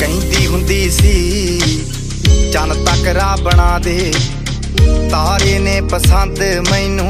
ਕਹਿੰਦੀ ਹੁੰਦੀ ਸੀ ਚੰਨ ਤੱਕ ਰਾ ਬਣਾ ਦੇ। ਤਾਰੇ ਨੇ ਪਸੰਦ ਮੈਨੂੰ